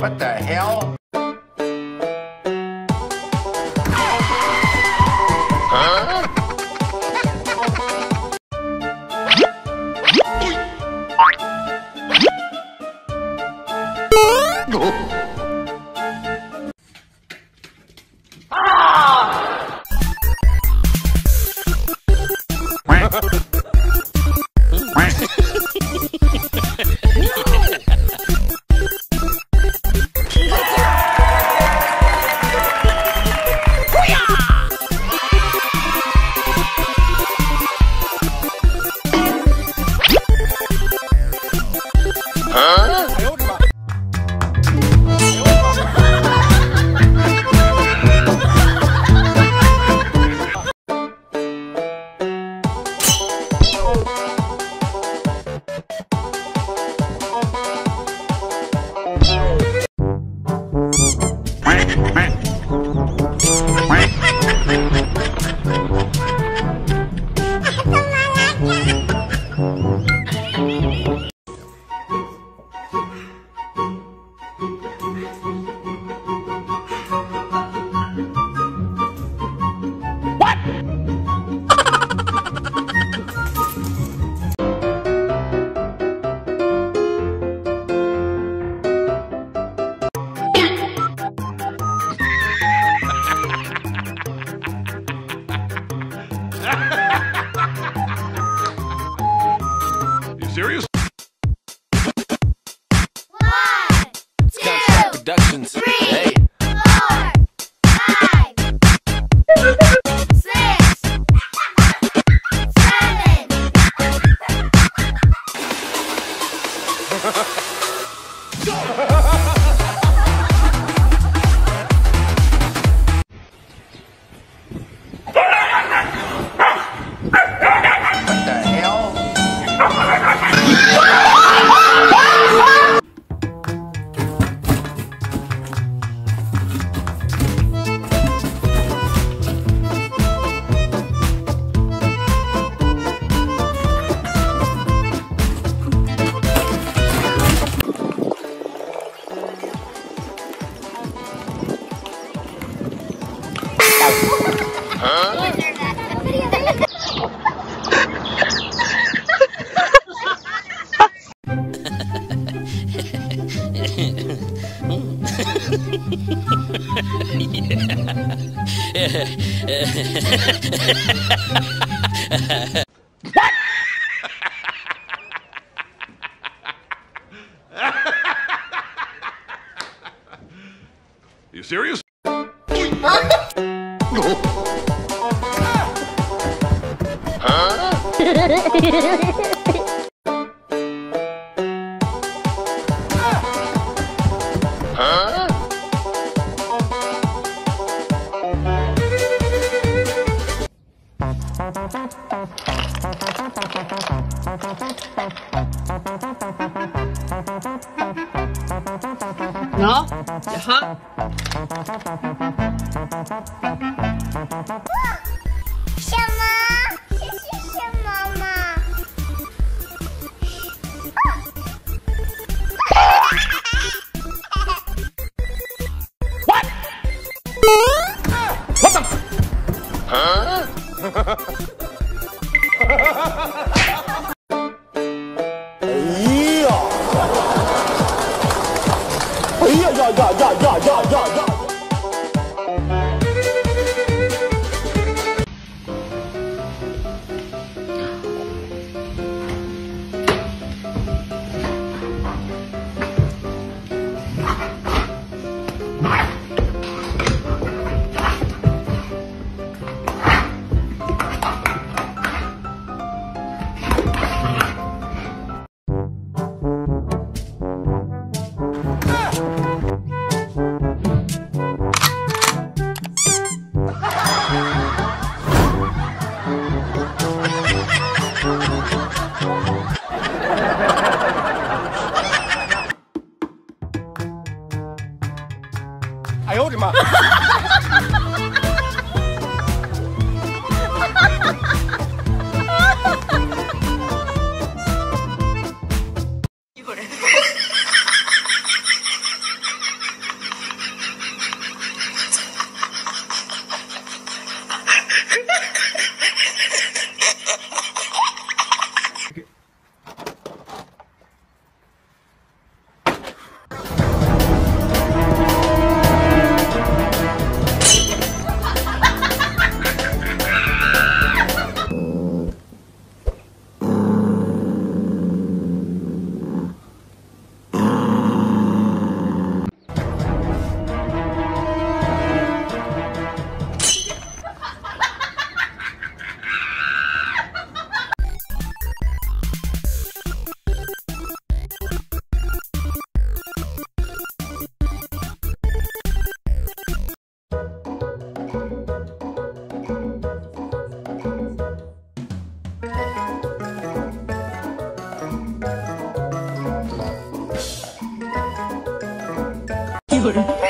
What the hell? Serious? You serious? Ja, jaha. my. 이걸.